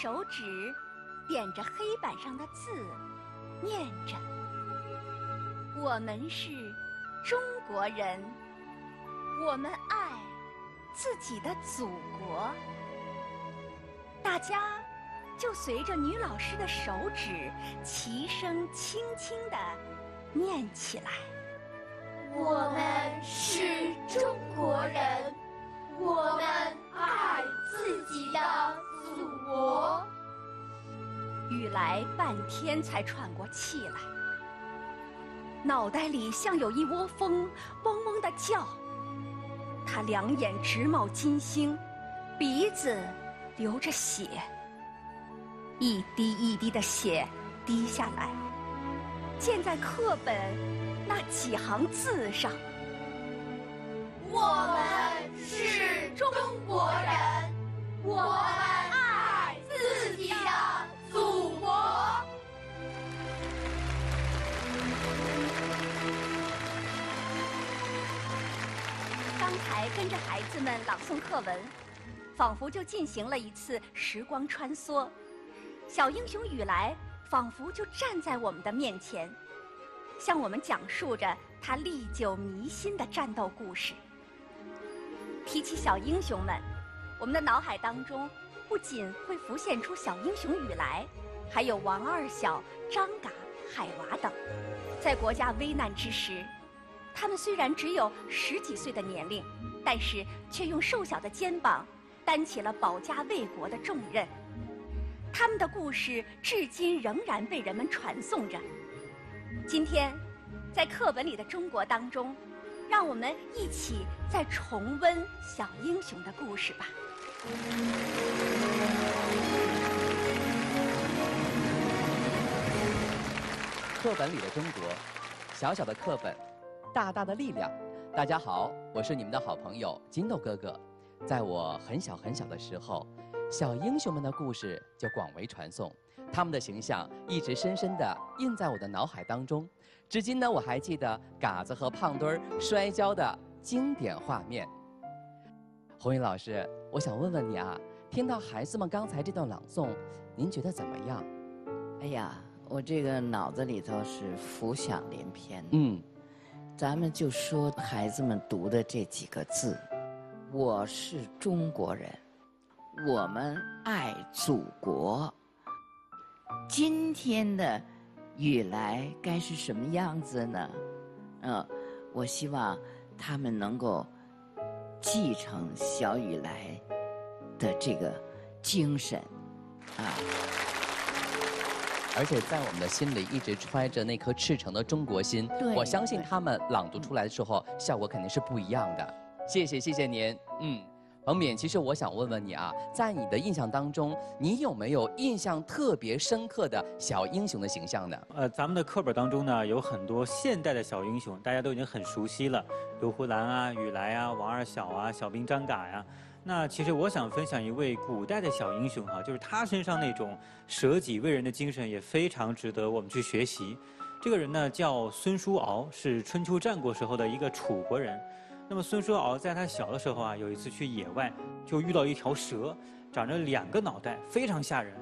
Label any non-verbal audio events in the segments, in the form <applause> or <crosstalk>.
手指点着黑板上的字，念着：“我们是中国人，我们爱自己的祖国。”大家就随着女老师的手指，齐声轻轻地念起来：“我们是中国人，我们爱自己的我。”雨来半天才喘过气来，脑袋里像有一窝蜂，嗡嗡的叫。他两眼直冒金星，鼻子。流着血，一滴一滴的血滴下来，溅在课本那几行字上。我们是中国人，我们跟着孩子们朗诵课文。仿佛就进行了一次时光穿梭，小英雄雨来仿佛就站在我们的面前，向我们讲述着他历久弥新的战斗故事。提起小英雄们，我们的脑海当中不仅会浮现出小英雄雨来，还有王二小、张嘎、海娃等。在国家危难之时，他们虽然只有十几岁的年龄，但是却用瘦小的肩膀。担起了保家卫国的重任，他们的故事至今仍然被人们传颂着。今天，在课本里的中国当中，让我们一起再重温小英雄的故事吧。课本里的中国，小小的课本，大大的力量。大家好，我是你们的好朋友金豆哥哥。在我很小很小的时候，小英雄们的故事就广为传颂，他们的形象一直深深地印在我的脑海当中。至今呢，我还记得嘎子和胖墩儿摔跤的经典画面。红云老师，我想问问你啊，听到孩子们刚才这段朗诵，您觉得怎么样？哎呀，我这个脑子里头是浮想联翩。嗯，咱们就说孩子们读的这几个字。我是中国人，我们爱祖国。今天的雨来该是什么样子呢？嗯，我希望他们能够继承小雨来的这个精神啊。而且在我们的心里一直揣着那颗赤诚的中国心。我相信他们朗读出来的时候，效果肯定是不一样的。谢谢谢谢您，嗯，彭敏，其实我想问问你啊，在你的印象当中，你有没有印象特别深刻的小英雄的形象呢？呃，咱们的课本当中呢，有很多现代的小英雄，大家都已经很熟悉了，刘胡兰啊、雨来啊、王二小啊、小兵张嘎呀。那其实我想分享一位古代的小英雄哈，就是他身上那种舍己为人的精神也非常值得我们去学习。这个人呢叫孙叔敖，是春秋战国时候的一个楚国人。那么孙叔敖在他小的时候啊，有一次去野外，就遇到一条蛇，长着两个脑袋，非常吓人。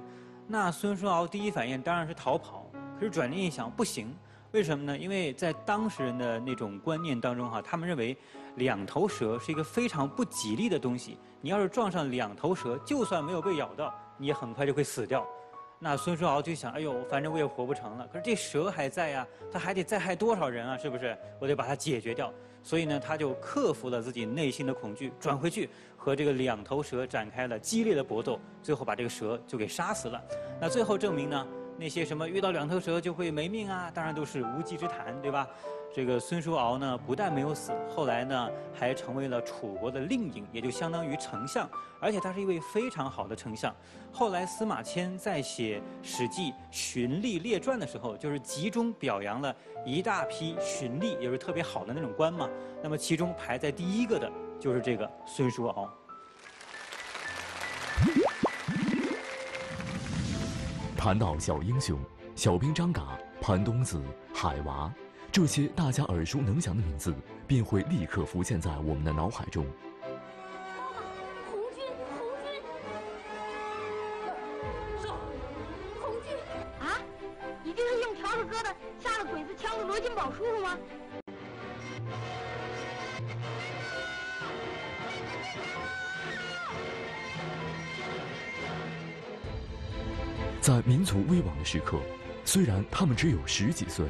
那孙叔敖第一反应当然是逃跑，可是转念一想，不行，为什么呢？因为在当时人的那种观念当中哈，他们认为两头蛇是一个非常不吉利的东西。你要是撞上两头蛇，就算没有被咬到，你也很快就会死掉。那孙叔敖就想，哎呦，反正我也活不成了。可是这蛇还在呀，他还得再害多少人啊？是不是？我得把它解决掉。所以呢，他就克服了自己内心的恐惧，转回去和这个两头蛇展开了激烈的搏斗，最后把这个蛇就给杀死了。那最后证明呢？那些什么遇到两头蛇就会没命啊，当然都是无稽之谈，对吧？这个孙叔敖呢，不但没有死，后来呢，还成为了楚国的令尹，也就相当于丞相，而且他是一位非常好的丞相。后来司马迁在写《史记·荀吏列传》的时候，就是集中表扬了一大批荀吏，也是特别好的那种官嘛。那么其中排在第一个的就是这个孙叔敖。谈到小英雄，小兵张嘎、潘冬子、海娃，这些大家耳熟能详的名字，便会立刻浮现在我们的脑海中。红军，红军，红，军啊！你就是用笤帚疙瘩吓了鬼子枪的罗金宝叔叔吗？在民族危亡的时刻，虽然他们只有十几岁。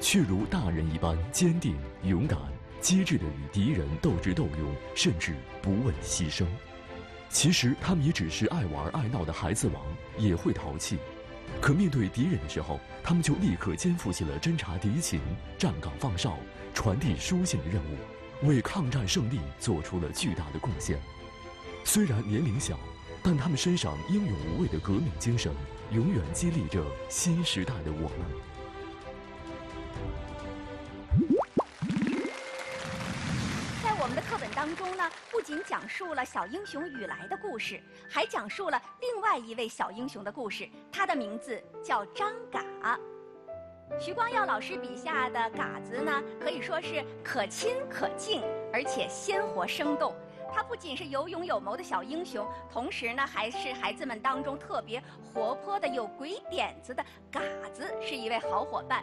却如大人一般坚定、勇敢、机智地与敌人斗智斗勇，甚至不畏牺牲。其实他们也只是爱玩爱闹的孩子王，也会淘气。可面对敌人的时候，他们就立刻肩负起了侦察敌情、站岗放哨、传递书信的任务，为抗战胜利做出了巨大的贡献。虽然年龄小，但他们身上英勇无畏的革命精神，永远激励着新时代的我们。当中呢，不仅讲述了小英雄雨来的故事，还讲述了另外一位小英雄的故事。他的名字叫张嘎。徐光耀老师笔下的嘎子呢，可以说是可亲可敬，而且鲜活生动。他不仅是有勇有谋的小英雄，同时呢，还是孩子们当中特别活泼的、有鬼点子的嘎子，是一位好伙伴。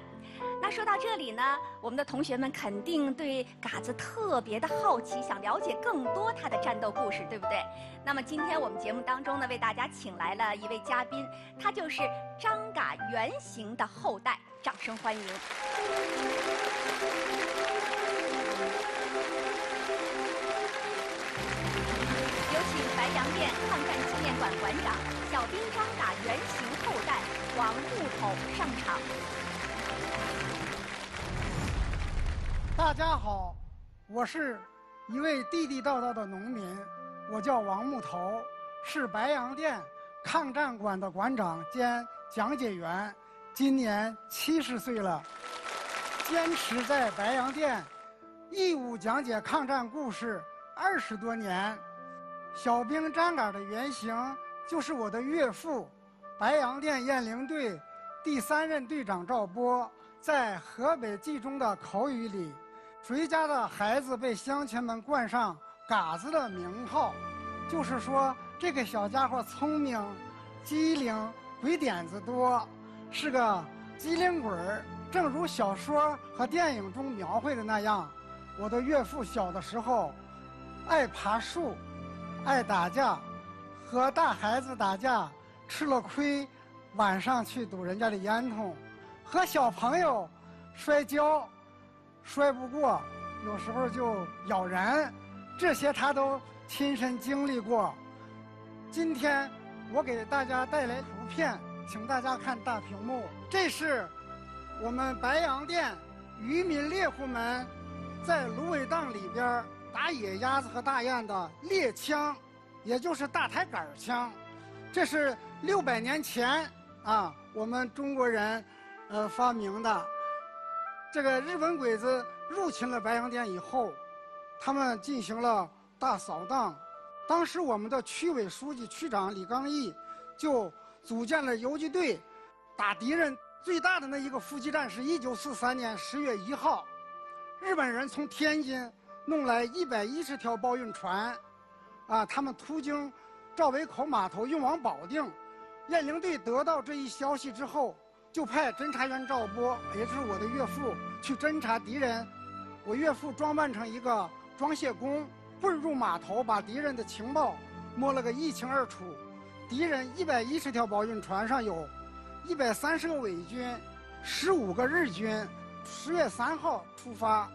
那说到这里呢，我们的同学们肯定对嘎子特别的好奇，想了解更多他的战斗故事，对不对？那么今天我们节目当中呢，为大家请来了一位嘉宾，他就是张嘎原型的后代，掌声欢迎。有请白洋淀抗战纪念馆馆长、小兵张嘎原型后代王木头上场。大家好，我是一位地地道道的农民，我叫王木头，是白洋淀抗战馆的馆长兼讲解员，今年七十岁了，坚持在白洋淀义务讲解抗战故事二十多年。小兵张嘎的原型就是我的岳父，白洋淀雁翎队第三任队长赵波。在河北冀中的口语里，谁家的孩子被乡亲们冠上“嘎子”的名号，就是说这个小家伙聪明、机灵、鬼点子多，是个机灵鬼儿。正如小说和电影中描绘的那样，我的岳父小的时候爱爬树。爱打架，和大孩子打架，吃了亏，晚上去堵人家的烟筒，和小朋友摔跤，摔不过，有时候就咬人，这些他都亲身经历过。今天我给大家带来图片，请大家看大屏幕。这是我们白洋淀渔民猎户们在芦苇荡里边。打野鸭子和大雁的猎枪，也就是大抬杆枪，这是六百年前啊，我们中国人呃发明的。这个日本鬼子入侵了白洋淀以后，他们进行了大扫荡。当时我们的区委书记、区长李刚毅就组建了游击队，打敌人。最大的那一个伏击战是一九四三年十月一号，日本人从天津。弄来一百一十条包运船，啊，他们途经赵围口码头，运往保定。雁翎队得到这一消息之后，就派侦察员赵波，也就是我的岳父，去侦察敌人。我岳父装扮成一个装卸工，混入码头，把敌人的情报摸了个一清二楚。敌人一百一十条包运船上有，一百三十个伪军，十五个日军。十月三号出发。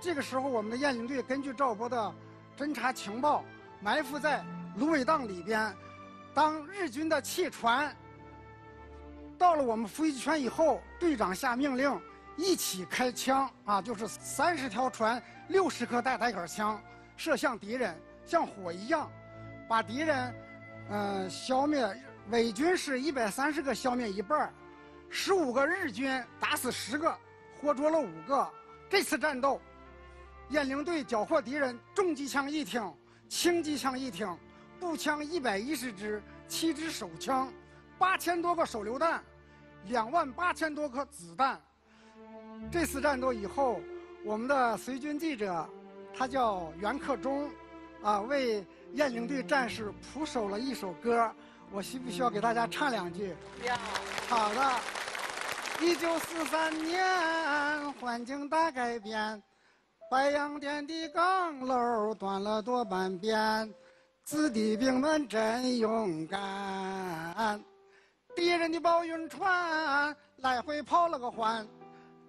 这个时候，我们的雁翎队根据赵波的侦察情报，埋伏在芦苇荡里边。当日军的汽船到了我们伏击圈以后，队长下命令，一起开枪啊，就是三十条船，六十颗大抬杆枪射向敌人，像火一样，把敌人嗯消灭。伪军是一百三十个消灭一半，十五个日军打死十个，活捉了五个。这次战斗。雁翎队缴获敌人重机枪一挺，轻机枪一挺，步枪一百一十支，七支手枪，八千多个手榴弹，两万八千多颗子弹。这次战斗以后，我们的随军记者，他叫袁克忠，啊，为雁翎队战士谱首了一首歌。我需不需要给大家唱两句？要。好的。一九四三年，环境大改变。白洋淀的钢楼断了多半边，子弟兵们真勇敢。敌人的包运船来回跑了个环，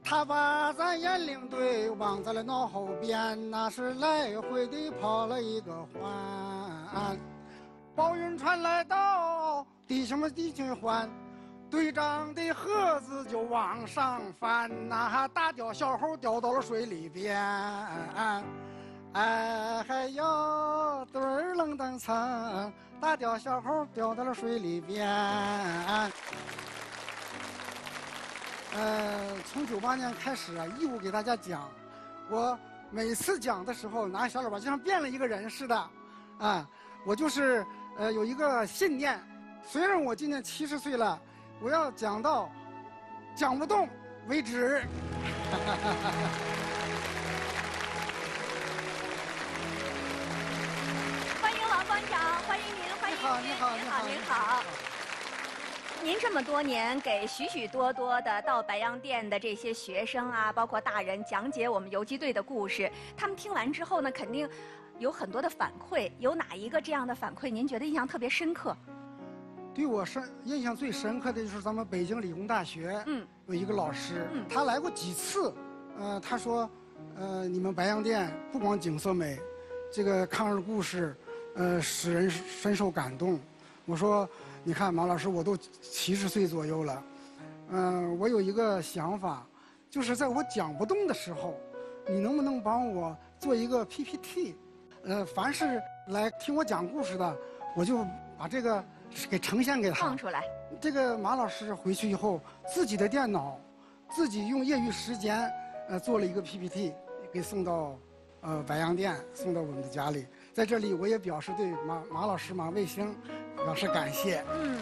他把咱雁翎队忘在了脑后边，那是来回的跑了一个环。包运船来到，弟兄们弟兄欢。队长的盒子就往上翻，那大雕小猴掉到了水里边。哎嗨哟，墩儿楞噔蹭，大吊小猴掉到了水里边。呃，从九八年开始啊，义务给大家讲。我每次讲的时候，拿小喇叭就像变了一个人似的。啊，我就是呃有一个信念，虽然我今年七十岁了。我要讲到讲不动为止。哈哈哈哈迎您，欢迎您，您好，您好，您好。您这么多年给许许多多的到白洋淀的这些学生啊，包括大人讲解我们游击队的故事，他们听完之后呢，肯定有很多的反馈。有哪一个这样的反馈您觉得印象特别深刻？对我深印象最深刻的就是咱们北京理工大学，嗯，有一个老师，嗯，他来过几次，呃，他说，呃，你们白洋淀不光景色美，这个抗日故事，呃，使人深受感动。我说，你看马老师，我都七十岁左右了，嗯，我有一个想法，就是在我讲不动的时候，你能不能帮我做一个 PPT？呃，凡是来听我讲故事的，我就把这个。给呈现给他放出来。这个马老师回去以后，自己的电脑，自己用业余时间，呃，做了一个 PPT，给送到，呃，白洋淀，送到我们的家里。在这里，我也表示对马马老师马卫星表示感谢。嗯。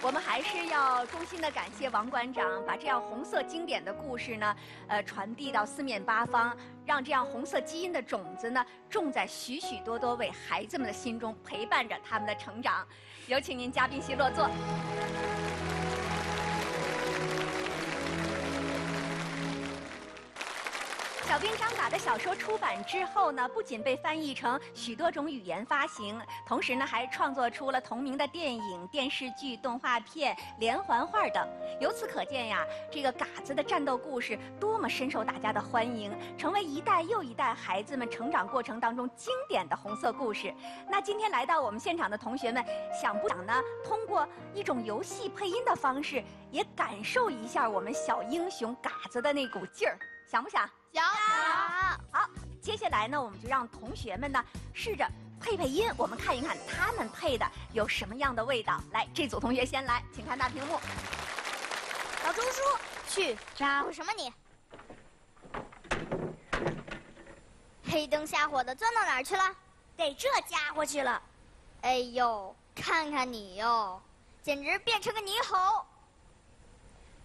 我们还是要衷心的感谢王馆长，把这样红色经典的故事呢，呃，传递到四面八方，让这样红色基因的种子呢，种在许许多多位孩子们的心中，陪伴着他们的成长。有请您嘉宾席落座。小兵张嘎的小说出版之后呢，不仅被翻译成许多种语言发行，同时呢，还创作出了同名的电影、电视剧、动画片、连环画等。由此可见呀，这个嘎子的战斗故事多么深受大家的欢迎，成为一代又一代孩子们成长过程当中经典的红色故事。那今天来到我们现场的同学们，想不想呢？通过一种游戏配音的方式，也感受一下我们小英雄嘎子的那股劲儿，想不想？想好，接下来呢，我们就让同学们呢试着配配音，我们看一看他们配的有什么样的味道。来，这组同学先来，请看大屏幕。老钟叔，去咋呼什么你？<laughs> 黑灯瞎火的钻到哪儿去了？逮这家伙去了。哎呦，看看你哟，简直变成个泥猴。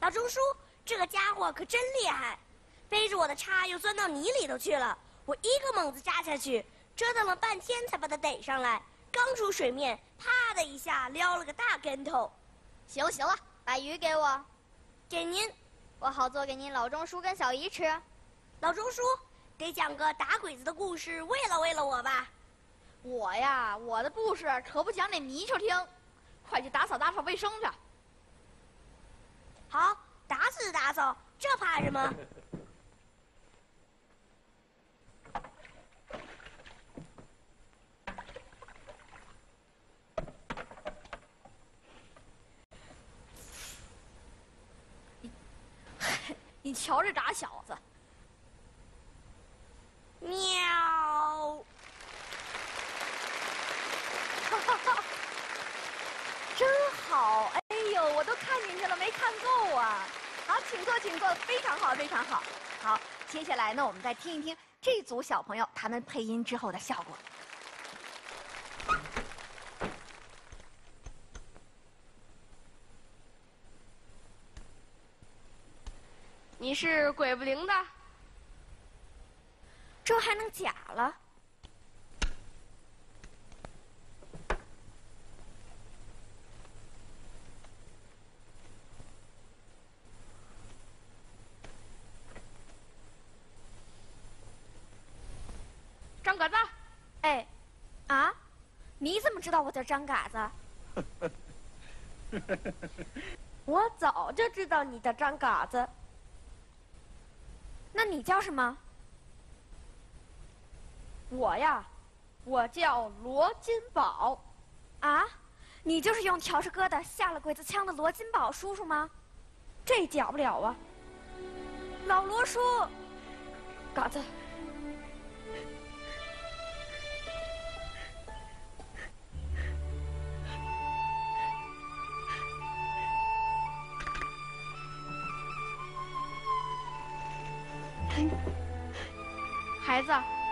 老钟叔，这个家伙可真厉害。背着我的叉又钻到泥里头去了，我一个猛子扎下去，折腾了半天才把它逮上来。刚出水面，啪的一下撩了个大跟头。行了行了，把鱼给我，给您，我好做给您老钟叔跟小姨吃。老钟叔，得讲个打鬼子的故事，慰劳慰劳我吧。我呀，我的故事可不讲给泥鳅听，快去打扫打扫卫生去。好，打扫打扫，这怕什么？你瞧这傻小子！喵！<laughs> 真好！哎呦，我都看进去了，没看够啊！好，请坐，请坐，非常好，非常好。好，接下来呢，我们再听一听这组小朋友他们配音之后的效果。你是鬼不灵的。这还能假了？张嘎子。哎啊？你怎么知道我叫张嘎子？<laughs> 我早就知道你叫张嘎子。那你叫什么？我呀，我叫罗金宝。啊，你就是用笤帚疙瘩下了鬼子枪的罗金宝叔叔吗？这假不了啊。老罗叔，嘎子。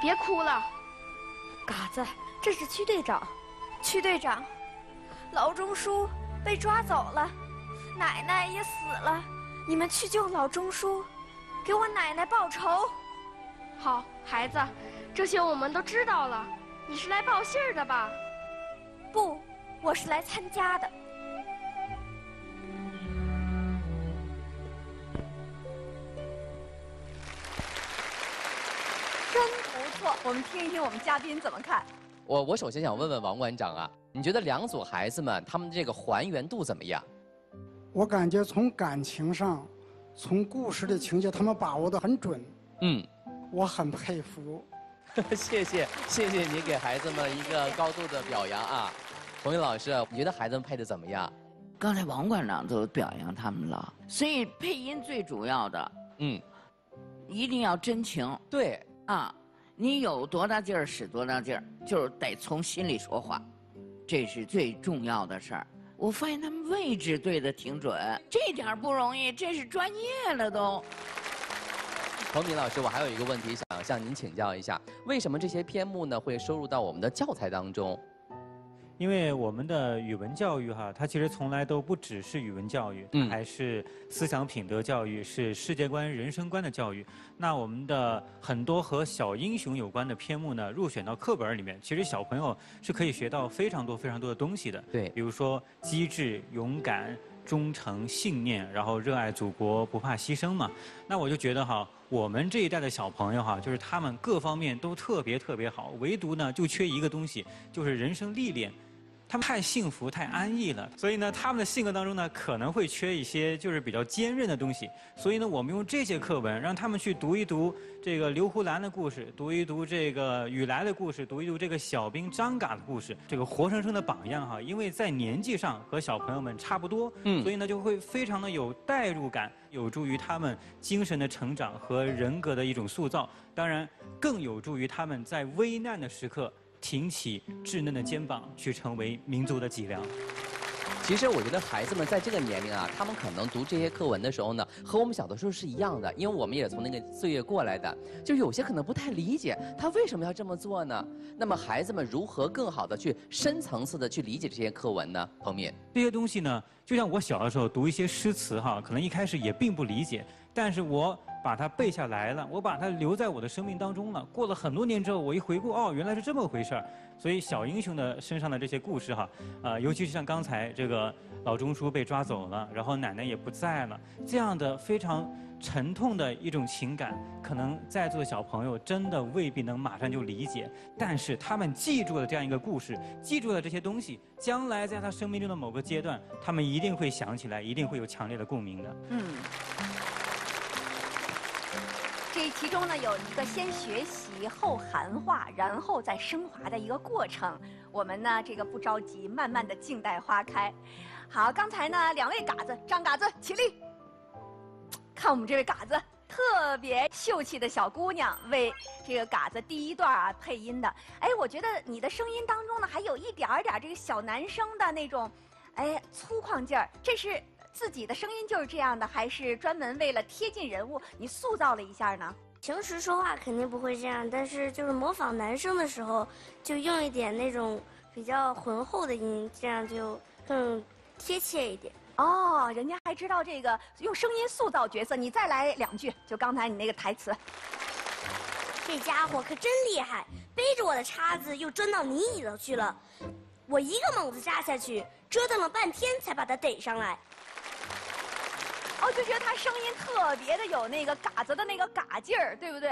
别哭了。嘎子，这是区队长。区队长，老钟叔被抓走了，奶奶也死了。你们去救老钟叔，给我奶奶报仇。好，孩子，这些我们都知道了。你是来报信儿的吧？不，我是来参加的。我们听一听我们嘉宾怎么看。我我首先想问问王馆长啊，你觉得两组孩子们他们这个还原度怎么样？我感觉从感情上，从故事的情节，他们把握的很准。嗯，我很佩服。<laughs> 谢谢谢谢你给孩子们一个高度的表扬啊，洪宇老师，你觉得孩子们配的怎么样？刚才王馆长都表扬他们了，所以配音最主要的，嗯，一定要真情。对啊。你有多大劲儿使多大劲儿，就是得从心里说话，这是最重要的事儿。我发现他们位置对的挺准，这点不容易，这是专业了都。彭敏老师，我还有一个问题想向您请教一下，为什么这些篇目呢会收入到我们的教材当中？因为我们的语文教育哈，它其实从来都不只是语文教育，它还是思想品德教育，是世界观、人生观的教育。那我们的很多和小英雄有关的篇目呢，入选到课本里面，其实小朋友是可以学到非常多、非常多的东西的。对，比如说机智、勇敢、忠诚、信念，然后热爱祖国、不怕牺牲嘛。那我就觉得哈，我们这一代的小朋友哈，就是他们各方面都特别特别好，唯独呢就缺一个东西，就是人生历练。他们太幸福、太安逸了，所以呢，他们的性格当中呢，可能会缺一些就是比较坚韧的东西。所以呢，我们用这些课文，让他们去读一读这个刘胡兰的故事，读一读这个雨来的故事，读一读这个小兵张嘎的故事，这个活生生的榜样哈。因为在年纪上和小朋友们差不多，嗯，所以呢，就会非常的有代入感，有助于他们精神的成长和人格的一种塑造。当然，更有助于他们在危难的时刻。挺起稚嫩的肩膀，去成为民族的脊梁。其实我觉得孩子们在这个年龄啊，他们可能读这些课文的时候呢，和我们小的时候是一样的，因为我们也从那个岁月过来的，就有些可能不太理解他为什么要这么做呢？那么孩子们如何更好的去深层次的去理解这些课文呢？彭敏，这些东西呢，就像我小的时候读一些诗词哈，可能一开始也并不理解，但是我。把它背下来了，我把它留在我的生命当中了。过了很多年之后，我一回顾，哦，原来是这么回事儿。所以小英雄的身上的这些故事哈，啊，尤其是像刚才这个老钟叔被抓走了，然后奶奶也不在了，这样的非常沉痛的一种情感，可能在座的小朋友真的未必能马上就理解。但是他们记住了这样一个故事，记住了这些东西，将来在他生命中的某个阶段，他们一定会想起来，一定会有强烈的共鸣的。嗯。其中呢，有一个先学习后含化，然后再升华的一个过程。我们呢，这个不着急，慢慢的静待花开。好，刚才呢，两位嘎子，张嘎子起立。看我们这位嘎子，特别秀气的小姑娘，为这个嘎子第一段啊配音的。哎，我觉得你的声音当中呢，还有一点点这个小男生的那种，哎，粗犷劲儿。这是。自己的声音就是这样的，还是专门为了贴近人物，你塑造了一下呢？平时说话肯定不会这样，但是就是模仿男生的时候，就用一点那种比较浑厚的音，这样就更贴切一点。哦，人家还知道这个用声音塑造角色，你再来两句，就刚才你那个台词。这家伙可真厉害，背着我的叉子又钻到泥里头去了，我一个猛子扎下去，折腾了半天才把他逮上来。哦，就觉得他声音特别的有那个嘎子的那个嘎劲儿，对不对？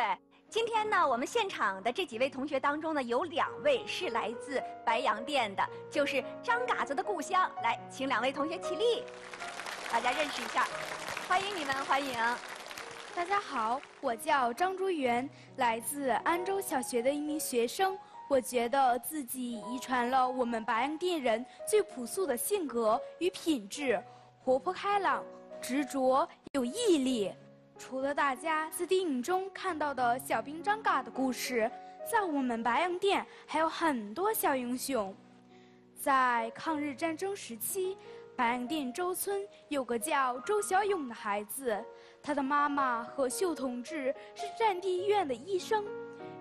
今天呢，我们现场的这几位同学当中呢，有两位是来自白洋淀的，就是张嘎子的故乡。来，请两位同学起立，大家认识一下，欢迎你们，欢迎。大家好，我叫张卓元，来自安州小学的一名学生。我觉得自己遗传了我们白洋淀人最朴素的性格与品质，活泼开朗、执着有毅力。除了大家在电影中看到的小兵张嘎的故事，在我们白洋淀还有很多小英雄。在抗日战争时期，白洋淀周村有个叫周小勇的孩子，他的妈妈何秀同志是战地医院的医生。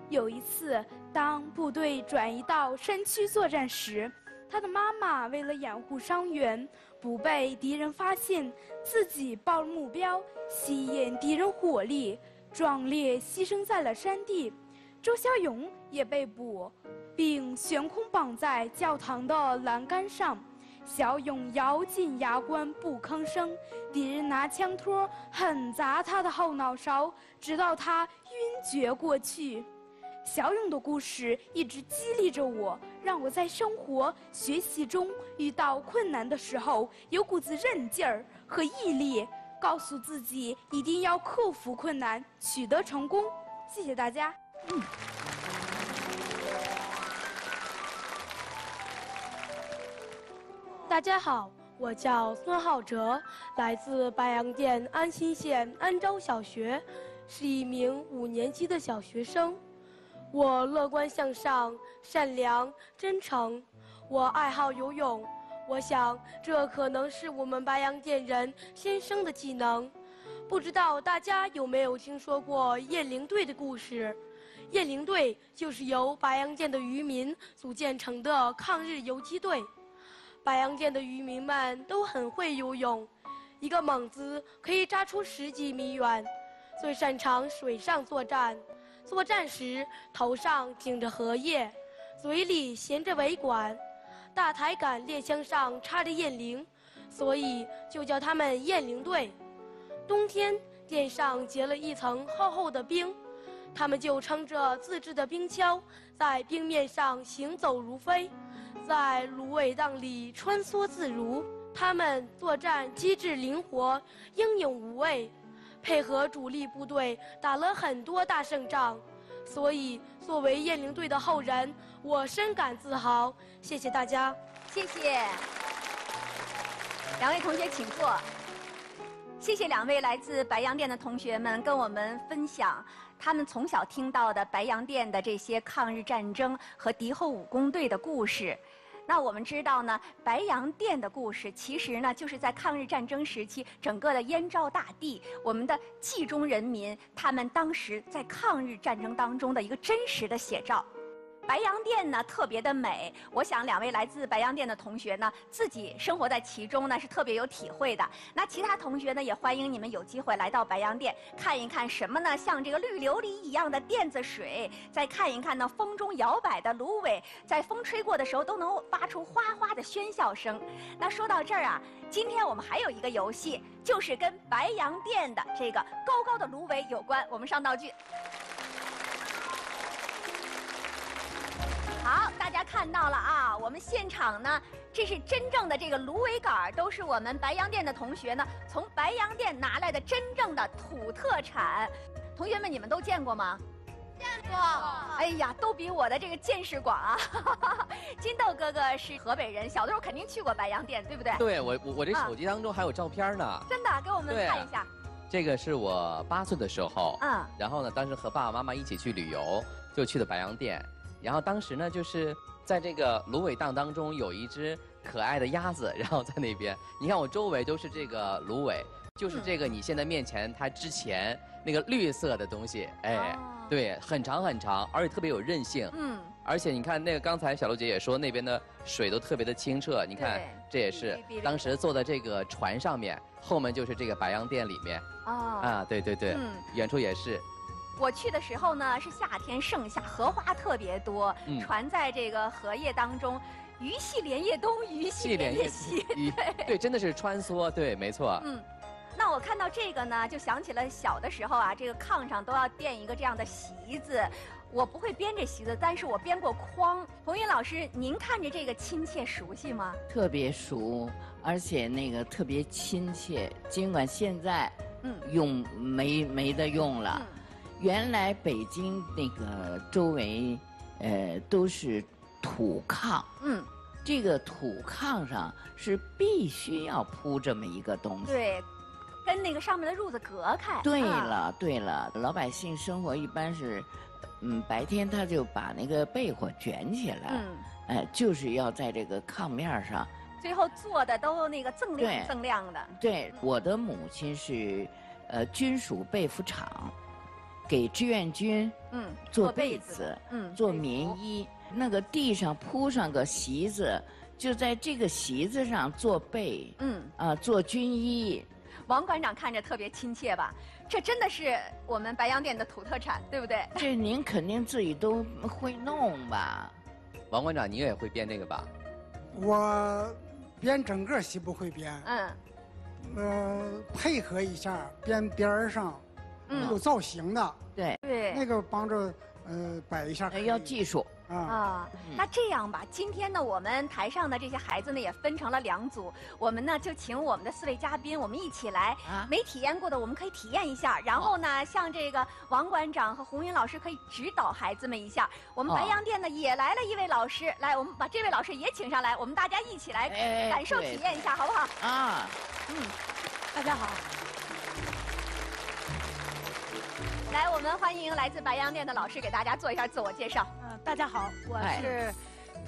有一次，当部队转移到山区作战时，他的妈妈为了掩护伤员。不被敌人发现，自己暴露目标，吸引敌人火力，壮烈牺牲在了山地。周小勇也被捕，并悬空绑在教堂的栏杆上。小勇咬紧牙关不吭声，敌人拿枪托狠砸他的后脑勺，直到他晕厥过去。小勇的故事一直激励着我，让我在生活、学习中遇到困难的时候有股子韧劲儿和毅力，告诉自己一定要克服困难，取得成功。谢谢大家。嗯。大家好，我叫孙浩哲，来自白洋淀安新县安州小学，是一名五年级的小学生。我乐观向上、善良、真诚，我爱好游泳。我想，这可能是我们白洋淀人天生的技能。不知道大家有没有听说过雁翎队的故事？雁翎队就是由白洋淀的渔民组建成的抗日游击队。白洋淀的渔民们都很会游泳，一个猛子可以扎出十几米远，最擅长水上作战。作战时，头上顶着荷叶，嘴里衔着尾管，大抬杆猎枪上插着雁翎，所以就叫他们雁翎队。冬天垫上结了一层厚厚的冰，他们就撑着自制的冰橇，在冰面上行走如飞，在芦苇荡里穿梭自如。他们作战机智灵活，英勇无畏。配合主力部队打了很多大胜仗，所以作为雁翎队的后人，我深感自豪。谢谢大家，谢谢。两位同学请坐。谢谢两位来自白洋淀的同学们跟我们分享他们从小听到的白洋淀的这些抗日战争和敌后武工队的故事。那我们知道呢，白洋淀的故事其实呢，就是在抗日战争时期，整个的燕赵大地，我们的冀中人民，他们当时在抗日战争当中的一个真实的写照。白洋淀呢特别的美，我想两位来自白洋淀的同学呢，自己生活在其中呢是特别有体会的。那其他同学呢也欢迎你们有机会来到白洋淀看一看什么呢？像这个绿琉璃一样的淀子水，再看一看呢风中摇摆的芦苇，在风吹过的时候都能发出哗哗的喧笑声。那说到这儿啊，今天我们还有一个游戏，就是跟白洋淀的这个高高的芦苇有关。我们上道具。好，大家看到了啊，我们现场呢，这是真正的这个芦苇杆都是我们白洋淀的同学呢从白洋淀拿来的真正的土特产。同学们，你们都见过吗？见过。哎呀，都比我的这个见识广啊！<laughs> 金豆哥哥是河北人，小的时候肯定去过白洋淀，对不对？对，我我我这手机当中还有照片呢。真的，给我们看一下。这个是我八岁的时候，嗯，然后呢，当时和爸爸妈妈一起去旅游，就去的白洋淀。然后当时呢，就是在这个芦苇荡当中有一只可爱的鸭子，然后在那边。你看我周围都是这个芦苇，就是这个你现在面前它之前那个绿色的东西，哎，对，很长很长，而且特别有韧性。嗯。而且你看那个刚才小璐姐也说那边的水都特别的清澈，你看这也是当时坐在这个船上面，后面就是这个白洋淀里面。啊。啊，对对对，远处也是。我去的时候呢，是夏天盛夏，荷花特别多，船在这个荷叶当中，鱼戏莲叶东，鱼戏莲叶西，对对，真的是穿梭，对，没错。嗯，那我看到这个呢，就想起了小的时候啊，这个炕上都要垫一个这样的席子。我不会编这席子，但是我编过筐。红云老师，您看着这个亲切熟悉吗？特别熟，而且那个特别亲切。尽管现在，嗯，用没没得用了。原来北京那个周围，呃，都是土炕。嗯，这个土炕上是必须要铺这么一个东西。对，跟那个上面的褥子隔开。对了，对了，老百姓生活一般是。嗯，白天他就把那个被窝卷起来，嗯，哎，就是要在这个炕面上。最后做的都那个锃亮锃亮的。对，我的母亲是，呃，军属被服厂，给志愿军，嗯，做被子，嗯，做棉衣。那个地上铺上个席子，就在这个席子上做被，嗯，啊，做军衣。王馆长看着特别亲切吧？这真的是我们白洋淀的土特产，对不对？这您肯定自己都会弄吧？王馆长，你也会编这个吧？我编整个席不会编，嗯，呃，配合一下编边儿上，有造型的，对对，那个帮着呃摆一下，要技术。啊，那这样吧，今天呢，我们台上的这些孩子呢，也分成了两组。我们呢，就请我们的四位嘉宾，我们一起来。没体验过的，我们可以体验一下。然后呢，像这个王馆长和红云老师可以指导孩子们一下。我们白洋淀呢，也来了一位老师，来，我们把这位老师也请上来，我们大家一起来感受体验一下，好不好？啊，嗯，大家好。来，我们欢迎来自白洋淀的老师给大家做一下自我介绍。嗯，大家好，我是。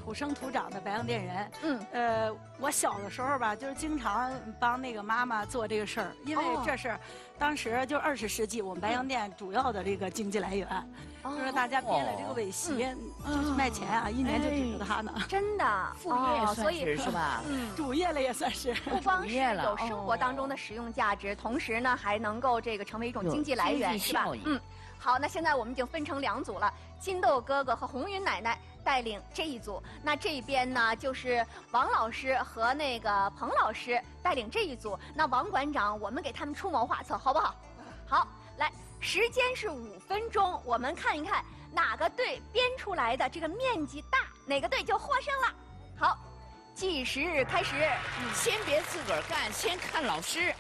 土生土长的白洋淀人，嗯，呃，我小的时候吧，就是经常帮那个妈妈做这个事儿，因为这是当时就二十世纪我们白洋淀主要的这个经济来源，就是大家编了这个尾席，就是卖钱啊，一年就指着它呢。真的，<laughs> 副业算是是吧？嗯，<laughs> 主业了也算是。不光是有生活当中的实用价值，同时呢，还能够这个成为一种经济来源，是吧？嗯，好，那现在我们已经分成两组了，金豆哥哥和红云奶奶。带领这一组，那这边呢就是王老师和那个彭老师带领这一组。那王馆长，我们给他们出谋划策，好不好？好，来，时间是五分钟，我们看一看哪个队编出来的这个面积大，哪个队就获胜了。好，计时开始，你先别自个儿干，先看老师。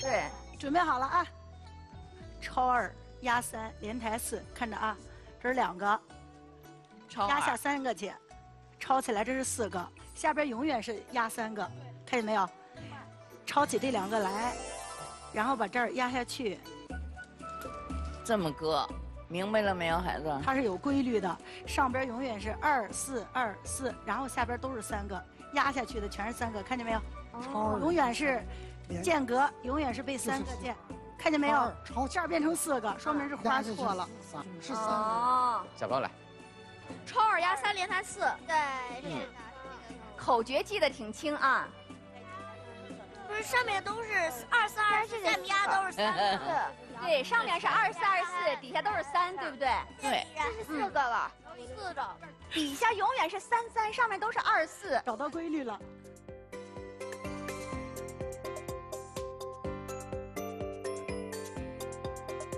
对，准备好了啊！超二压三连台四，看着啊，这是两个。压下三个去，抄起来这是四个，下边永远是压三个，看见没有？抄起这两个来，然后把这儿压下去，这么搁，明白了没有，孩子？它是有规律的，上边永远是二四二四，然后下边都是三个，压下去的全是三个，看见没有？哦。永远是间隔，永远是被三个间，看见没有？这儿变成四个，说明是花错了，是三个。小高来。超二压三连弹四，对，是的。口诀记得挺清啊。不是上面都是二四二四，下面压都是三四。对，上面是二四二四，底下都是三，对不对？对，这是四个了，四个。底下永远是三三，上面都是二四。找到规律了。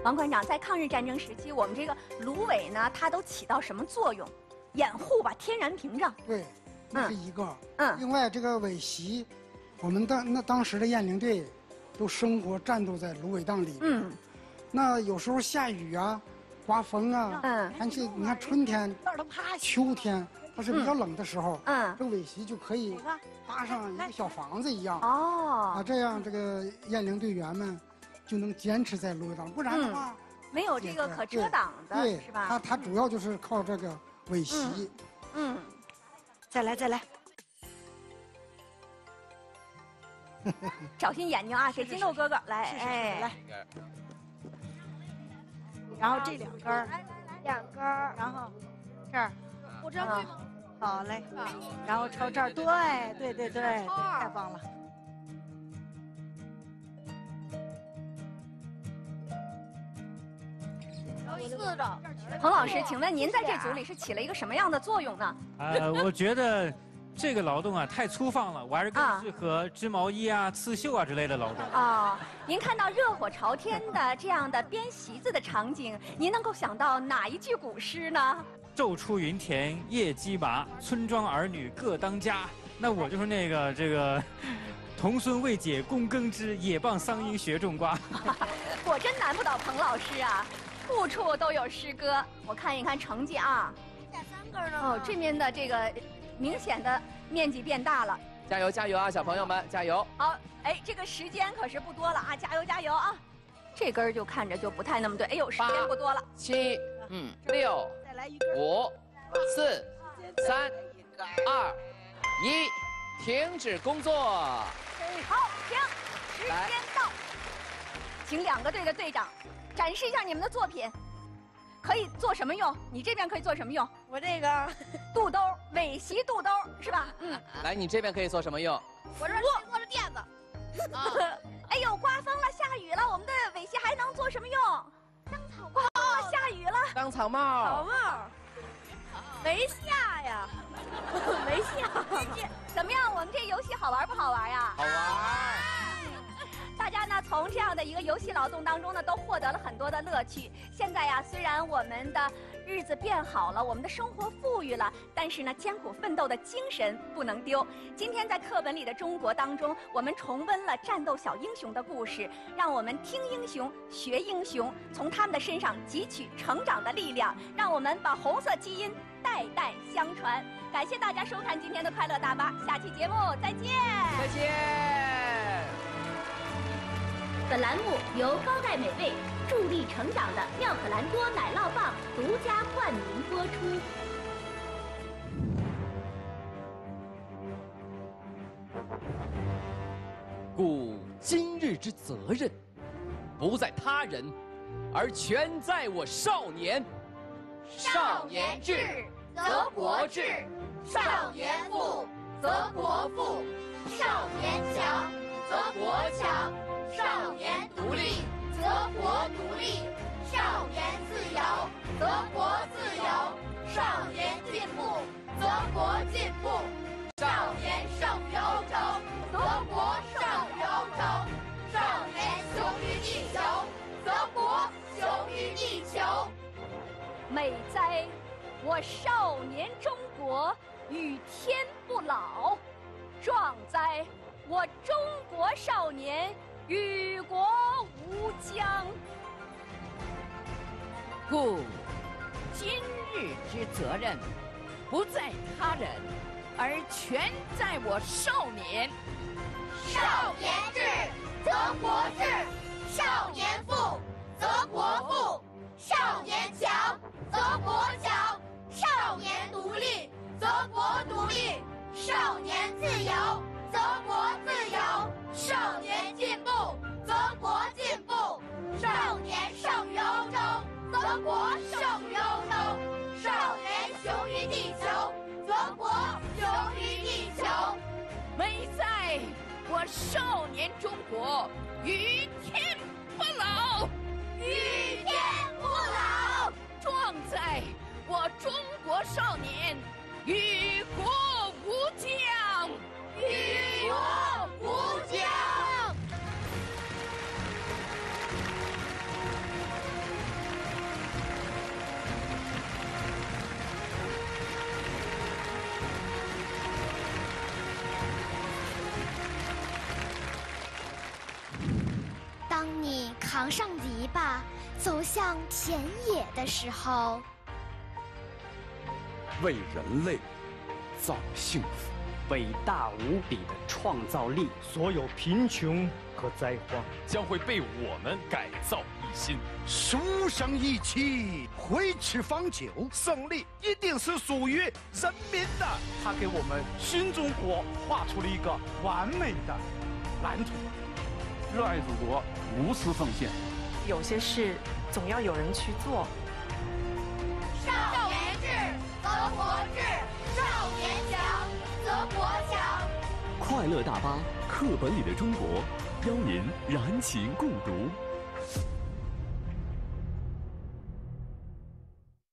王馆长，在抗日战争时期，我们这个芦苇呢，它都起到什么作用？掩护吧，天然屏障。对，那是一个。嗯。另外，这个苇席，我们当那当时的雁翎队，都生活战斗在芦苇荡里。嗯。那有时候下雨啊，刮风啊，嗯，而且你看春天、秋天，它是比较冷的时候，嗯，这苇席就可以搭上一个小房子一样。哦。啊，这样这个雁翎队员们。就能坚持在芦苇荡，不然的话，没有这个可遮挡的，是吧？它它主要就是靠这个尾席。嗯，再来再来，小心 <laughs> 眼睛啊！给金豆哥哥来，哎，来。然后这两根儿，两根儿，然后这儿，我这样对吗？好嘞，然后朝这儿，对对对对，太棒了。四个，彭老师，请问您在这组里是起了一个什么样的作用呢？呃，我觉得，这个劳动啊太粗放了，我还是更适合织毛衣啊、刺绣啊之类的劳动。哦，您看到热火朝天的这样的编席子的场景，您能够想到哪一句古诗呢？昼出耘田夜绩麻，村庄儿女各当家。那我就是那个这个，童孙未解供耕织，也傍桑阴学种瓜。<laughs> 果真难不倒彭老师啊，处处都有诗歌。我看一看成绩啊，下三根呢。哦，这边的这个明显的面积变大了。加油加油啊，小朋友们加油！好，哎，这个时间可是不多了啊，加油加油啊！这根就看着就不太那么对。哎呦，时间不多了。七，嗯，六，五，四，三，二。一，停止工作。好，停，时间到。请两个队的队长展示一下你们的作品，可以做什么用？你这边可以做什么用？我这个肚兜，尾席肚兜是吧？嗯。来，你这边可以做什么用？我这可以做着垫子。啊 <laughs> 哎呦，刮风了，下雨了，我们的尾席还能做什么用？当草帽。下雨了。当草帽。草帽。没下呀。<laughs> 没下，<laughs> 怎么样？我们这游戏好玩不好玩呀？好玩。大家呢，从这样的一个游戏劳动当中呢，都获得了很多的乐趣。现在呀，虽然我们的日子变好了，我们的生活富裕了，但是呢，艰苦奋斗的精神不能丢。今天在课本里的中国当中，我们重温了战斗小英雄的故事，让我们听英雄、学英雄，从他们的身上汲取成长的力量，让我们把红色基因代代相传。感谢大家收看今天的快乐大巴，下期节目再见。再见。本栏目由高钙美味助力成长的妙可蓝多奶酪棒独家冠名播出。故今日之责任，不在他人，而全在我少年。少年智，则国智。少年富，则国富；少年强，则国强；少年独立，则国独立；少年自由，则国自由；少年进步，则国进步；少年胜于欧洲，则国胜于欧洲；少年雄于地球，则国雄于地球。美哉，我少年中国！与天不老，壮哉！我中国少年与国无疆。故今日之责任，不在他人，而全在我少年。少年智，则国智；少年富，则国富；少年强，则国强；少年独立。则国独立，少年自由；则国自由，少年进步；则国进步，少年胜于欧洲；则国胜于欧洲，少年雄于地球；则国雄于地球。美在我少年中国，与天不老，与天不老；壮哉我中国少年。与国无疆，田野的时候。为人类造幸福，伟大无比的创造力，所有贫穷和灾荒将会被我们改造一新。书生意气，挥斥方遒，胜利一定是属于人民的。他给我们新中国画出了一个完美的蓝图。热爱祖国，无私奉献。有些事总要有人去做。少年智。则国智，少年强则国强。快乐大巴课本里的中国，邀您燃情共读。